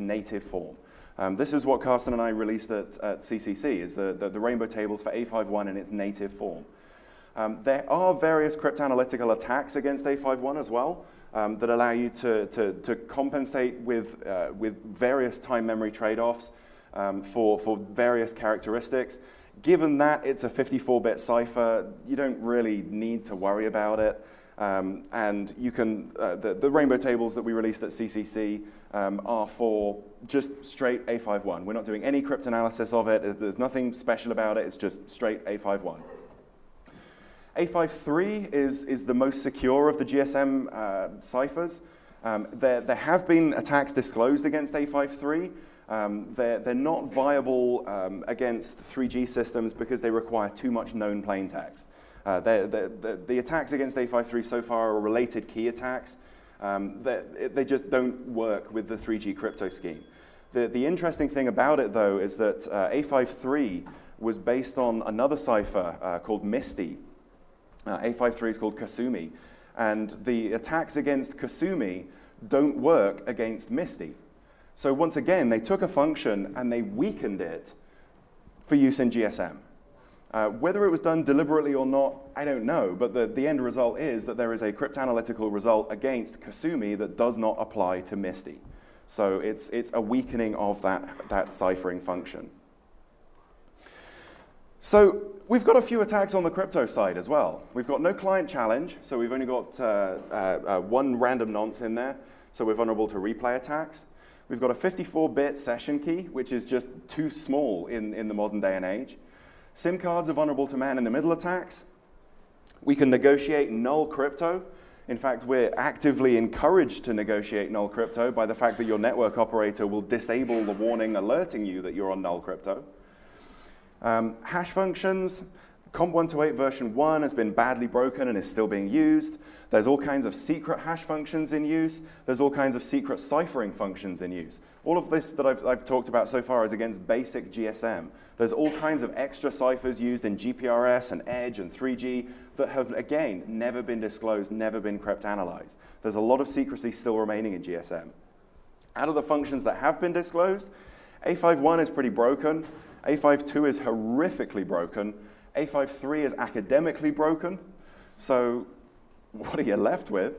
native form. Um, this is what Karsten and I released at, at CCC, is the, the, the, rainbow tables for A51 in its native form. Um, there are various cryptanalytical attacks against A51 as well um, that allow you to, to, to compensate with, uh, with various time memory trade-offs um, for, for various characteristics. Given that it's a 54-bit cipher, you don't really need to worry about it. Um, and you can, uh, the, the, rainbow tables that we released at CCC um, are for just straight A51. We're not doing any cryptanalysis of it. There's nothing special about it. It's just straight A51. A53 is, is the most secure of the GSM uh, ciphers. Um, there, there have been attacks disclosed against A53. Um, they're, they're not viable um, against 3G systems because they require too much known plain text. Uh, the attacks against A53 so far are related key attacks. Um, they just don't work with the 3G crypto scheme. The, the interesting thing about it, though, is that uh, A53 was based on another cipher uh, called Misty. Uh, A53 is called Kasumi. And the attacks against Kasumi don't work against Misty. So once again, they took a function and they weakened it for use in GSM. Uh, whether it was done deliberately or not, I don't know, but the, the end result is that there is a cryptanalytical result against Kasumi that does not apply to Misty. So it's, it's a weakening of that, that ciphering function. So we've got a few attacks on the crypto side as well. We've got no client challenge, so we've only got uh, uh, uh one random nonce in there, so we're vulnerable to replay attacks. We've got a 54-bit session key, which is just too small in, in the modern day and age. SIM cards are vulnerable to man-in-the-middle attacks. We can negotiate null crypto. In fact, we're actively encouraged to negotiate null crypto by the fact that your network operator will disable the warning alerting you that you're on null crypto. Um, hash functions, Comp128 version 1 has been badly broken and is still being used. There's all kinds of secret hash functions in use. There's all kinds of secret ciphering functions in use. All of this that I've, I've talked about so far is against basic GSM. There's all kinds of extra ciphers used in GPRS and Edge and 3G that have, again, never been disclosed, never been cryptanalyzed. There's a lot of secrecy still remaining in GSM. Out of the functions that have been disclosed, A51 is pretty broken. A52 is horrifically broken. A53 is academically broken. So what are you left with?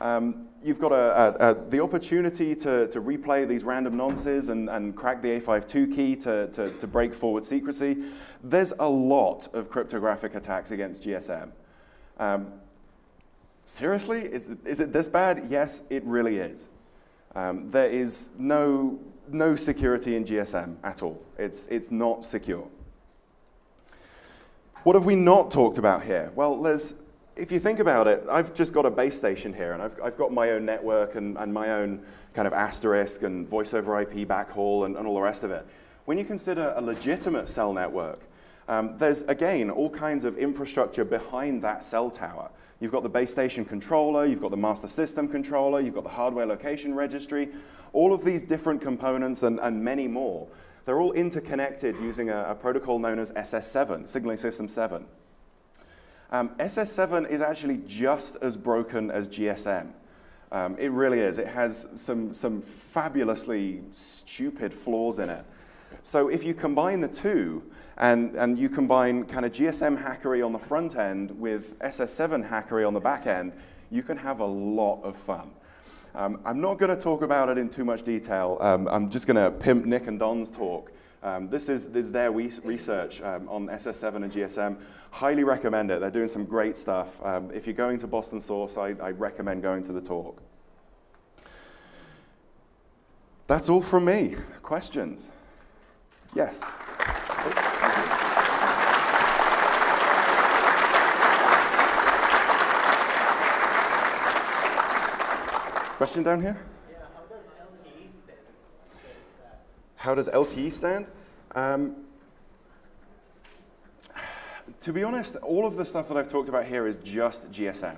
Um, you've got a, a, a, the opportunity to, to replay these random nonces and, and crack the A52 key to, to, to, break forward secrecy. There's a lot of cryptographic attacks against GSM. Um, seriously? Is, is it this bad? Yes, it really is. Um, there is no, no security in GSM at all. It's, it's not secure. What have we not talked about here? Well, there's, if you think about it, I've just got a base station here, and I've, I've got my own network and, and my own kind of asterisk and voice over IP backhaul and, and all the rest of it. When you consider a legitimate cell network, um, there's, again, all kinds of infrastructure behind that cell tower. You've got the base station controller, you've got the master system controller, you've got the hardware location registry, all of these different components and, and many more they're all interconnected using a, a protocol known as SS7, Signaling System 7. Um, SS7 is actually just as broken as GSM. Um, it really is. It has some, some fabulously stupid flaws in it. So if you combine the two, and, and you combine kind of GSM hackery on the front end with SS7 hackery on the back end, you can have a lot of fun. Um, I'm not going to talk about it in too much detail. Um, I'm just going to pimp Nick and Don's talk. Um, this, is, this is their research um, on SS7 and GSM. Highly recommend it. They're doing some great stuff. Um, if you're going to Boston Source, I, I recommend going to the talk. That's all from me. Questions? Yes. Question down here? Yeah, how does LTE stand? How does LTE stand? Um, to be honest, all of the stuff that I've talked about here is just GSM.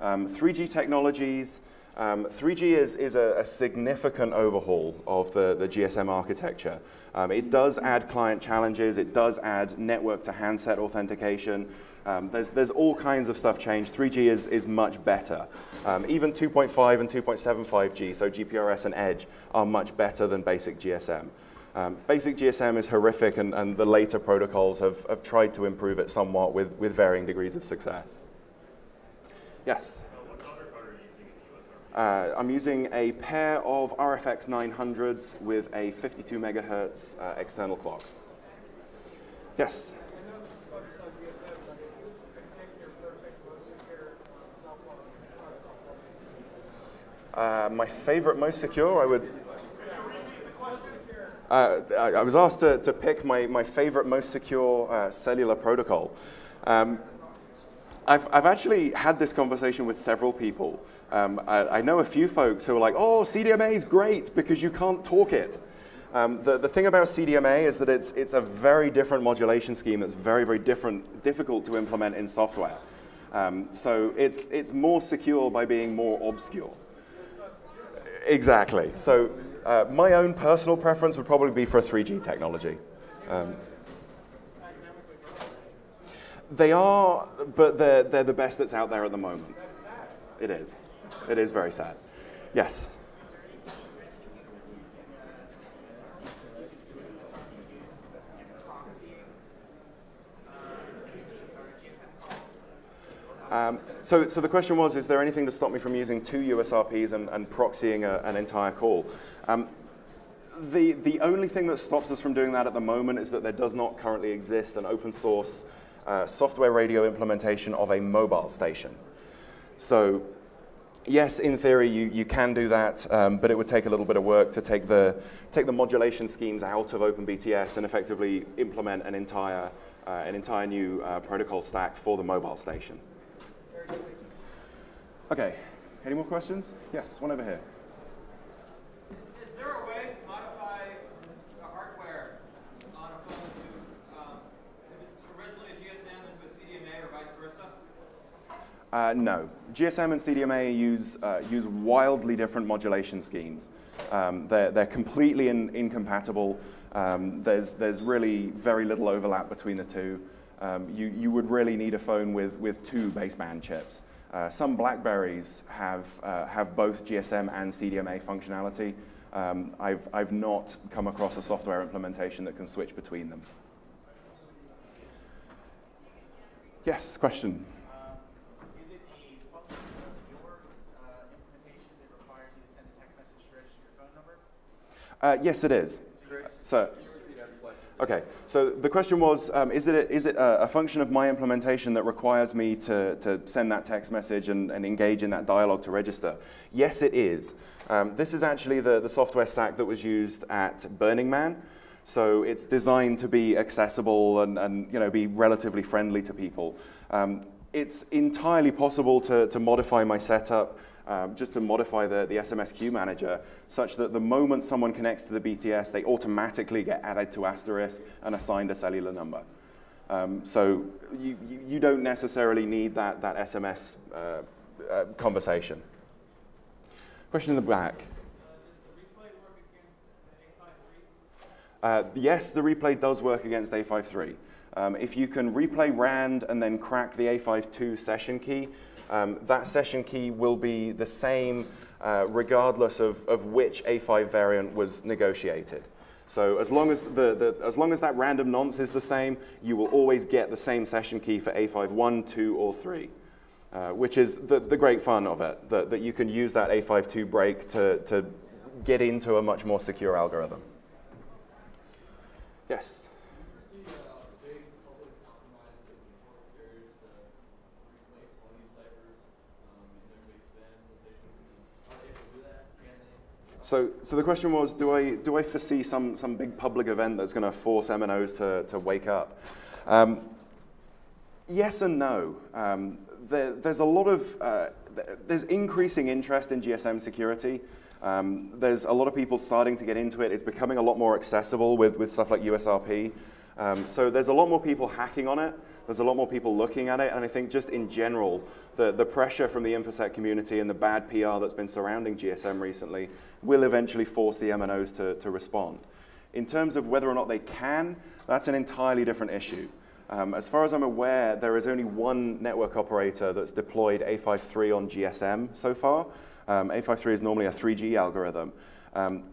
Um, 3G technologies, Um, 3G is, is a, a, significant overhaul of the, the GSM architecture. Um, it does add client challenges, it does add network to handset authentication. Um, there's, there's all kinds of stuff changed. 3G is, is much better. Um, even 2.5 and 2.75G, so GPRS and Edge, are much better than basic GSM. Um, basic GSM is horrific, and, and the later protocols have, have tried to improve it somewhat with, with varying degrees of success. Yes? Uh, I'm using a pair of RFX 900s with a 52 megahertz uh, external clock. Yes? Uh, my favorite, most secure, I would. Uh, I was asked to, to pick my, my favorite, most secure uh, cellular protocol. Um, I've, I've actually had this conversation with several people. Um, I, I, know a few folks who are like, oh, CDMA is great because you can't talk it. Um, the, the thing about CDMA is that it's, it's a very different modulation scheme that's very, very different, difficult to implement in software. Um, so it's, it's more secure by being more obscure. Exactly. So uh, my own personal preference would probably be for a 3G technology. Um, they are, but they're, they're the best that's out there at the moment. It is. It is very sad. Yes. Um, so, so the question was, is there anything to stop me from using two USRPs and, and proxying a, an entire call? Um, the, the only thing that stops us from doing that at the moment is that there does not currently exist an open source software radio implementation of a mobile station. So yes, in theory, you, you can do that, um, but it would take a little bit of work to take the, take the modulation schemes out of OpenBTS and effectively implement an entire, uh, an entire new uh, protocol stack for the mobile station. Okay, any more questions? Yes, one over here. Uh, no. GSM and CDMA use, uh, use wildly different modulation schemes. Um, they're, they're completely in, incompatible. Um, there's, there's really very little overlap between the two. Um, you, you would really need a phone with, with two baseband chips. Uh, some Blackberries have, uh, have both GSM and CDMA functionality. Um, I've, I've not come across a software implementation that can switch between them. Yes, question? Uh, yes, it is. So, okay. So the question was, um, is it, a, is it a, a, function of my implementation that requires me to, to send that text message and, and engage in that dialogue to register? Yes, it is. Um, this is actually the, the software stack that was used at Burning Man. So it's designed to be accessible and, and you know, be relatively friendly to people. Um, it's entirely possible to, to modify my setup um, just to modify the, the SMS queue manager such that the moment someone connects to the BTS, they automatically get added to Asterisk and assigned a cellular number. Um, so you, you, you, don't necessarily need that, that SMS uh, uh, conversation. Question in the back. Uh, yes, the replay does work against A53. Um, if you can replay RAND and then crack the A52 session key, um, that session key will be the same uh, regardless of, of which A5 variant was negotiated. So as long as, the, the, as long as that random nonce is the same, you will always get the same session key for A5 1, 2, or 3, uh, which is the, the great fun of it, that, that you can use that A5 2 break to, to get into a much more secure algorithm. Yes? So, so the question was, do I, do I foresee some, some big public event that's going to force MNOs to, to wake up? Um, yes and no. Um, there, there's a lot of, uh, there's increasing interest in GSM security. Um, there's a lot of people starting to get into it. It's becoming a lot more accessible with, with stuff like USRP. Um, so there's a lot more people hacking on it. There's a lot more people looking at it, and I think just in general, the, the pressure from the InfoSec community and the bad PR that's been surrounding GSM recently will eventually force the MNOs to, to respond. In terms of whether or not they can, that's an entirely different issue. Um, as far as I'm aware, there is only one network operator that's deployed A53 on GSM so far. Um, A53 is normally a 3G algorithm. Um,